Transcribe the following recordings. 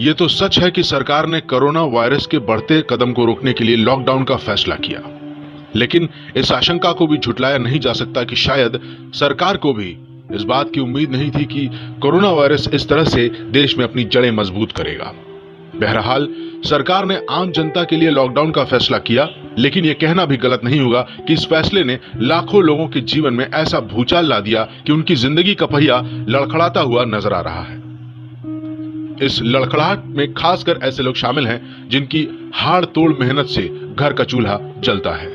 ये तो सच है कि सरकार ने कोरोना वायरस के बढ़ते कदम को रोकने के लिए लॉकडाउन का फैसला किया। लेकिन इस आशंका को भी झुटलाया नहीं जा सकता कि शायद सरकार को भी इस बात की उम्मीद नहीं थी कि कोरोना वायरस इस तरह से देश में अपनी जड़ें मज़बूत करेगा। बहरहाल, सरकार ने आम जनता के लिए लॉकडाउन का फैसला किया, लेकिन यह कहना भी गलत नहीं होगा कि इस फैसले ने लाखों लोगों के जीवन में ऐसा भूचाल ला दिया कि उनकी ज़िंदगी का पहिया लड़खड़ाता हुआ नज़र आ रहा है। इस लड़खड़ाहट में खासकर ऐसे लोग शामिल हैं, जिनकी हाड़ तोड़ मेहनत से घर का चूल्हा जलता है।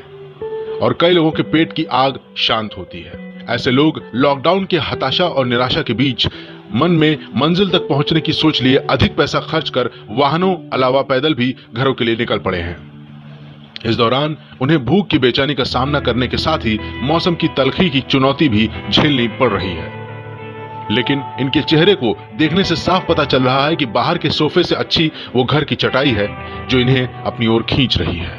और कई लोगों के पेट की आग शांत होती है। ऐसे लोग लॉकडाउन के हताशा और निराशा के बीच मन में मंजिल तक पहुँचने की सोच लिए अधिक पैसा खर्च कर वाहनों अलावा पैदल भी घरों के लिए निकल पड़े हैं। इस दौरान उन्हें भूख की बेचैनी का सामना करने के साथ ही मौसम की तलखी की चुनौती भी झेलनी पड़ रही है। लेकिन इनके चेहरे को देखने से साफ़ पता चल रहा है कि बाहर के सोफे से अच्छी वो घर की चटाई है, जो इन्हें अपनी ओर खींच रही है।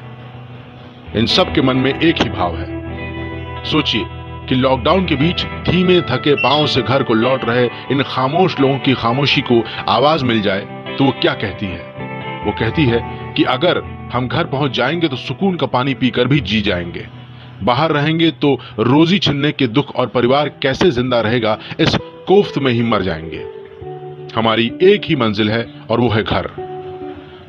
इन सब के मन में एक ही भाव है। सोचिए कि लॉकडाउन के बीच धीमे थके पाँव से घर को लौट रहे इन खामोश लोगों की खामोशी को आवाज़ मिल जाए तो वो क्या कहती है? वो कहती है कि अगर हम घर पहुँच जाएँगे तो सुकून का पानी पीकर भी जी जाएँगे। बाहर रहेंगे तो रोजी छिनने के दुख और परिवार कैसे ज़िंदा रहेगा, इस कोफ्त में ही मर जाएँगे। हमारी एक ही मंजिल है और वो है घर।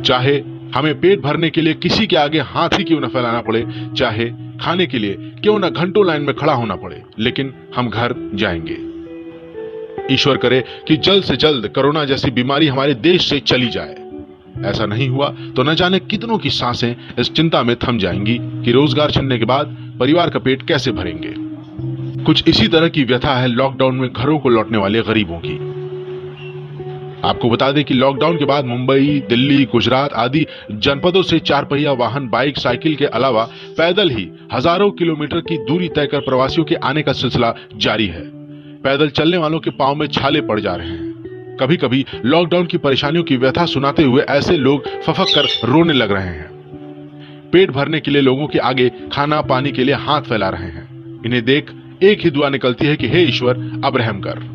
चाहे हमें पेट भरने के लिए किसी के आगे हाथ ही क्यों न फैलाना पड़े, चाहे खाने के लिए क्यों न घंटों लाइन में खड़ा होना पड़े, लेकिन हम घर जाएँगे। ईश्वर करे कि जल्द से जल्द कोरोना जैसी बीमारी हमारे देश से चली जाए। ऐसा नहीं हुआ तो न जाने कितनों की साँसें इस चिंता में थम जाएँगी कि रोज़गार छिनने के बाद परिवार का पेट कैसे भरेंगे। कुछ इसी तरह की व्यथा है लॉकडाउन में घरों को लौटने वाले गरीबों की। आपको बता दें कि लॉकडाउन के बाद मुंबई, दिल्ली, गुजरात आदि जनपदों से चार पहिया वाहन बाइक साइकिल के अलावा पैदल ही हज़ारों किलोमीटर की दूरी तय कर प्रवासियों के आने का सिलसिला जारी है। पैदल चलने वालों के पाँव में छाले पड़ जा रहे हैं। कभी कभी लॉकडाउन की परेशानियों की व्यथा सुनाते हुए ऐसे लोग फफक कर रोने लग रहे हैं। पेट भरने के लिए लोगों के आगे खाना पानी के लिए हाथ फैला रहे हैं। इन्हें देख एक ही दुआ निकलती है कि हे ईश्वर अब रहम कर।